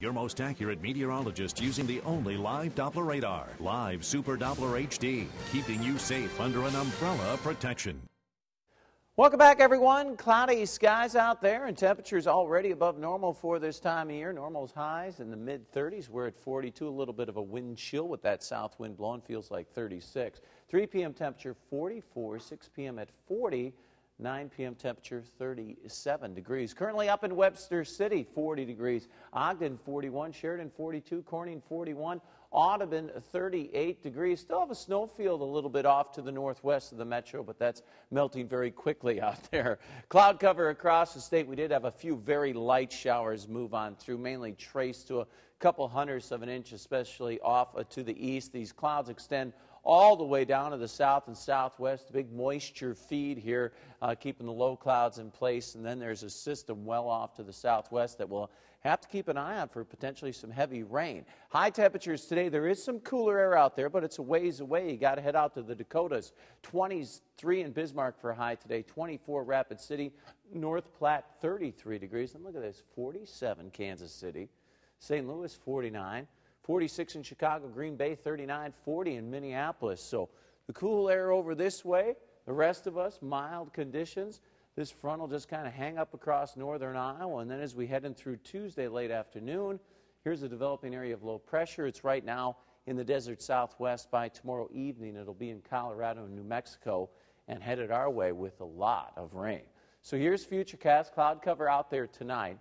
Your most accurate meteorologist using the only live Doppler radar. Live Super Doppler HD, keeping you safe under an umbrella protection. Welcome back, everyone. Cloudy skies out there, and temperatures already above normal for this time of year. Normal's highs in the mid 30s. We're at 42. A little bit of a wind chill with that south wind blowing. Feels like 36. 3 p.m. temperature 44. 6 p.m. at 40. 9 p.m. temperature 37 degrees. Currently up in Webster City, 40 degrees. Ogden 41, Sheridan 42, Corning 41, Audubon 38 degrees. Still have a snow field a little bit off to the northwest of the metro, but that's melting very quickly out there. Cloud cover across the state. We did have a few very light showers move on through, mainly traced to a couple hundredths of an inch, especially off uh, to the east. These clouds extend all the way down to the south and southwest. Big moisture feed here, uh, keeping the low clouds in place. And then there's a system well off to the southwest that will have to keep an eye on for potentially some heavy rain. High temperatures today. There is some cooler air out there, but it's a ways away. You got to head out to the Dakotas. 23 in Bismarck for high today, 24 Rapid City, North Platte 33 degrees. And look at this 47 Kansas City, St. Louis 49. 46 in Chicago, Green Bay 39, 40 in Minneapolis. So the cool air over this way, the rest of us, mild conditions. This front will just kind of hang up across northern Iowa. And then as we head in through Tuesday late afternoon, here's a developing area of low pressure. It's right now in the desert southwest. By tomorrow evening, it'll be in Colorado and New Mexico and headed our way with a lot of rain. So here's Futurecast cloud cover out there tonight.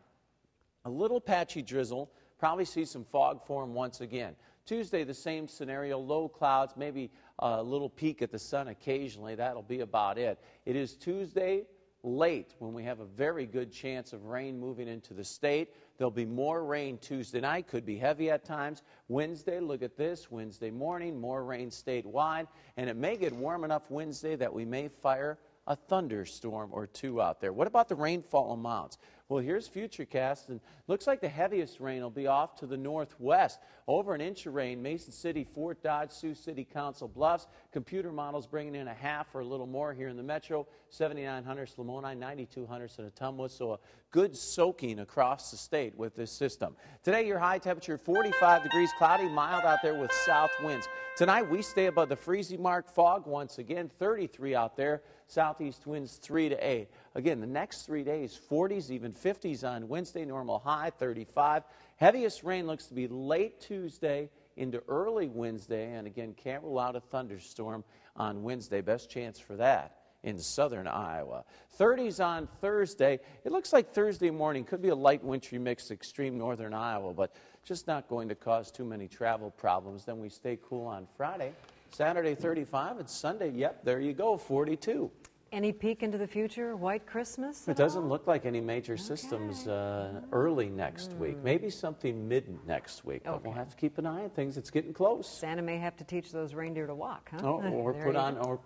A little patchy drizzle Probably see some fog form once again. Tuesday, the same scenario low clouds, maybe a little peek at the sun occasionally. That'll be about it. It is Tuesday late when we have a very good chance of rain moving into the state. There'll be more rain Tuesday night, could be heavy at times. Wednesday, look at this. Wednesday morning, more rain statewide. And it may get warm enough Wednesday that we may fire a thunderstorm or two out there. What about the rainfall amounts? Well, here's Futurecast, and looks like the heaviest rain will be off to the northwest. Over an inch of rain, Mason City, Fort Dodge, Sioux City, Council Bluffs. Computer models bringing in a half or a little more here in the metro. 7,900 Lamoni, 9,200 in Ottumwa. So a good soaking across the state with this system. Today, your high temperature 45 degrees, cloudy, mild out there with south winds. Tonight, we stay above the freezing mark. Fog once again, 33 out there. Southeast winds 3 to 8. Again, the next three days, 40s, even 50s on Wednesday, normal high 35. Heaviest rain looks to be late Tuesday into early Wednesday, and again, can't rule out a thunderstorm on Wednesday. Best chance for that in southern Iowa. 30s on Thursday. It looks like Thursday morning could be a light wintry mix, extreme northern Iowa, but just not going to cause too many travel problems. Then we stay cool on Friday. Saturday 35 and Sunday, yep, there you go, 42. Any peek into the future? White Christmas? It doesn't all? look like any major okay. systems uh, early next mm. week. Hmm. Maybe something mid next week. But okay. we'll have to keep an eye on things. It's getting close. Santa may have to teach those reindeer to walk, huh? Oh, or put on or